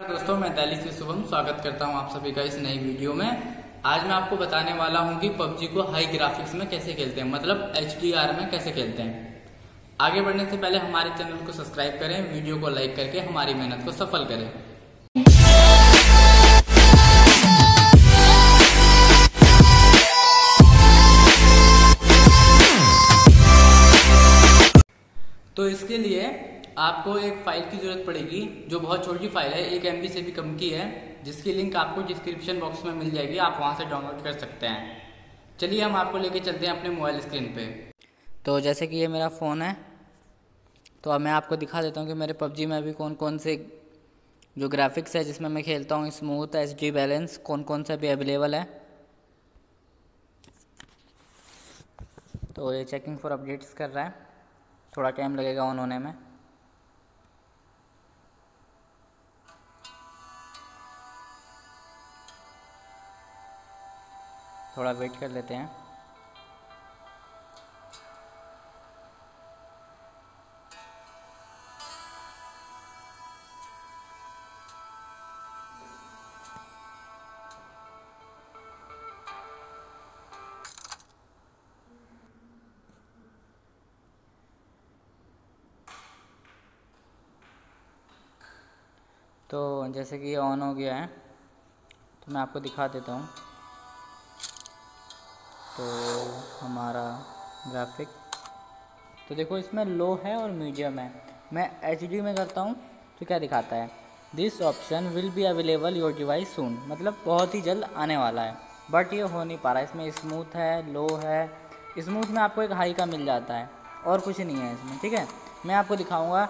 दोस्तों, मैं दिल्ली से शुभम स्वागत करता हूँ आप सभी का इस नई वीडियो में। आज मैं आपको बताने वाला हूँ कि पबजी को हाई ग्राफिक्स में कैसे खेलते हैं मतलब HDR में कैसे खेलते हैं। आगे बढ़ने से पहले हमारे चैनल को सब्सक्राइब करें, वीडियो को लाइक करके हमारी मेहनत को सफल करें। तो इसके लिए आपको एक फ़ाइल की ज़रूरत पड़ेगी, जो बहुत छोटी फ़ाइल है, एक एमबी से भी कम की है, जिसकी लिंक आपको डिस्क्रिप्शन बॉक्स में मिल जाएगी, आप वहाँ से डाउनलोड कर सकते हैं। चलिए हम आपको लेके चलते हैं अपने मोबाइल स्क्रीन पे। तो जैसे कि ये मेरा फ़ोन है तो अब मैं आपको दिखा देता हूँ कि मेरे पबजी में अभी कौन कौन से जो ग्राफिक्स है, जिसमें मैं खेलता हूँ स्मूथ एच डी बैलेंस कौन कौन सा भी अवेलेबल है। तो ये चेकिंग फॉर अपडेट्स कर रहा है। थोड़ा टाइम लगेगा ऑन होने में। थोड़ा वेट कर लेते हैं। तो जैसे कि ये ऑन हो गया है तो मैं आपको दिखा देता हूँ। तो हमारा ग्राफिक तो देखो, इसमें लो है और मीडियम है। मैं एचडी में करता हूँ तो क्या दिखाता है? This option will be available your device soon मतलब बहुत ही जल्द आने वाला है। बट ये हो नहीं पा रहा। इसमें स्मूथ है लो है। स्मूथ में आपको एक हाई का मिल जाता है। और कुछ नहीं है इसमें, ठीक है? मैं आपको दिखाऊँगा।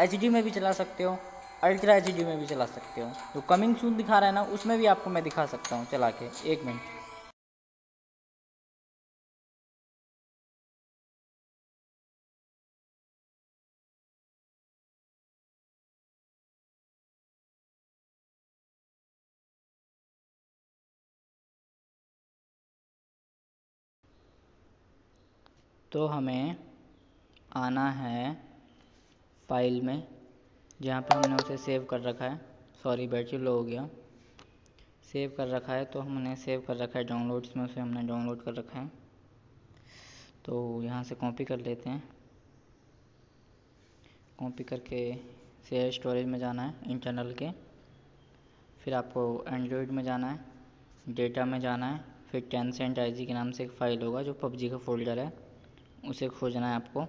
एच में भी चला सकते हो। अल्ट्रा एचडी में भी चला सकते हो। जो कमिंग सून दिखा रहा है ना, उसमें भी आपको मैं दिखा सकता हूँ। चला के, एक मिनट तो हमें आना है फ़ाइल में, जहाँ पर हमने उसे सेव कर रखा है। सॉरी बैटरी लो हो गया। सेव कर रखा है तो हमने सेव कर रखा है डाउनलोड्स में, उसे हमने डाउनलोड कर रखा है। तो यहाँ से कॉपी कर लेते हैं। कॉपी करके शेयर स्टोरेज में जाना है इंटरनल के। फिर आपको एंड्रॉयड में जाना है डेटा में जाना है। फिर टेन सेंट आई के नाम से एक फ़ाइल होगा जो पबजी का फोल्डर है। उसे खोजना है आपको।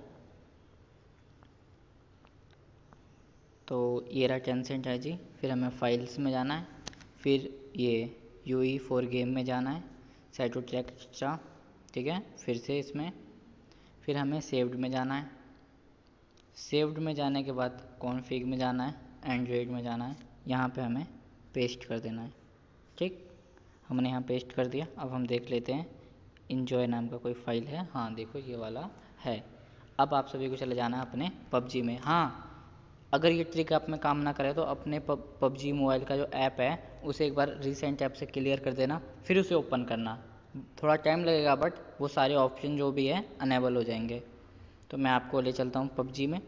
तो ये रहा टेन है जी फिर हमें फाइल्स में जाना है, फिर ये यू ई फोर गेम में जाना है साइटो ट्रैक एक्स्ट्रा ठीक है, फिर से इसमें, फिर हमें सेव्ड में जाना है। सेव्ड में जाने के बाद कॉन्फ़िग में जाना है एंड्रॉयड में जाना है, यहाँ पे हमें पेस्ट कर देना है, ठीक, हमने यहाँ पेस्ट कर दिया, अब हम देख लेते हैं। इन्जॉय नाम का कोई फ़ाइल है। हाँ देखो ये वाला है। अब आप सभी को चले जाना है अपने पबजी में। हाँ अगर ये ट्रिक आप में काम ना करे तो अपने पबजी मोबाइल का जो ऐप है, उसे एक बार रिसेंट ऐप से क्लियर कर देना, फिर उसे ओपन करना। थोड़ा टाइम लगेगा बट वो सारे ऑप्शन जो भी है अनेबल हो जाएँगे। तो मैं आपको ले चलता हूँ पबजी में।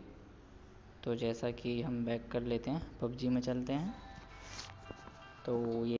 तो जैसा कि हम बैक कर लेते हैं, पबजी में चलते हैं। तो ये